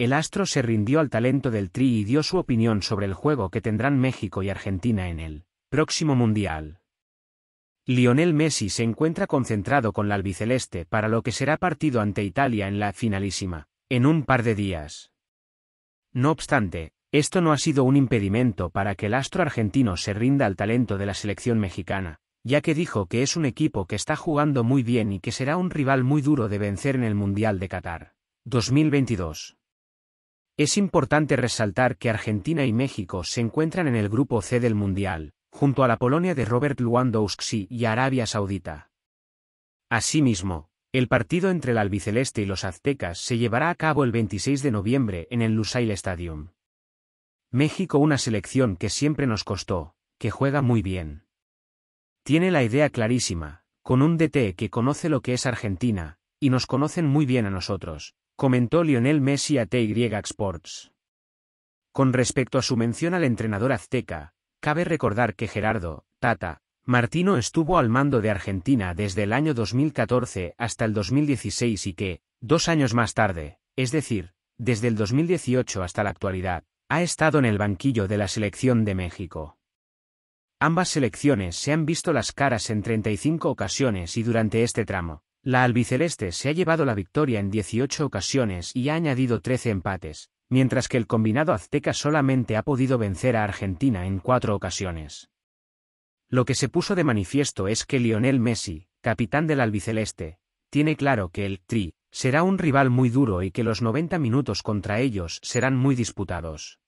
el astro se rindió al talento del Tri y dio su opinión sobre el juego que tendrán México y Argentina en el próximo Mundial. Lionel Messi se encuentra concentrado con la albiceleste para lo que será partido ante Italia en la finalísima, en un par de días. No obstante, esto no ha sido un impedimento para que el astro argentino se rinda al talento de la selección mexicana, ya que dijo que es un equipo que está jugando muy bien y que será un rival muy duro de vencer en el Mundial de Qatar 2022. Es importante resaltar que Argentina y México se encuentran en el grupo C del Mundial, junto a la Polonia de Robert Lewandowski y Arabia Saudita. Asimismo, el partido entre el albiceleste y los aztecas se llevará a cabo el 26 de noviembre en el Lusail Stadium. México una selección que siempre nos costó, que juega muy bien. Tiene la idea clarísima, con un DT que conoce lo que es Argentina, y nos conocen muy bien a nosotros, comentó Lionel Messi a TY Sports. Con respecto a su mención al entrenador azteca, cabe recordar que Gerardo, Tata, Martino estuvo al mando de Argentina desde el año 2014 hasta el 2016 y que, dos años más tarde, es decir, desde el 2018 hasta la actualidad, ha estado en el banquillo de la selección de México. Ambas selecciones se han visto las caras en 35 ocasiones y durante este tramo, la albiceleste se ha llevado la victoria en 18 ocasiones y ha añadido 13 empates, mientras que el combinado azteca solamente ha podido vencer a Argentina en cuatro ocasiones. Lo que se puso de manifiesto es que Lionel Messi, capitán del albiceleste, tiene claro que el Tri será un rival muy duro y que los 90 minutos contra ellos serán muy disputados.